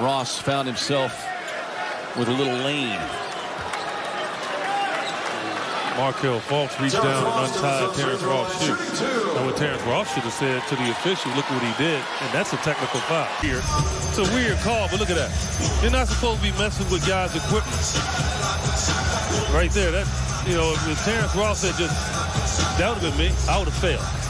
Ross found himself with a little lane. Markelle Fultz reached down and untied Terrence Ross' shoe. Now what Terrence Ross should have said to the official, look what he did, and that's a technical foul. Here, it's a weird call, but look at that. You're not supposed to be messing with guys' equipment. Right there, that you know, if Terrence Ross had just that would have been me, I would have failed.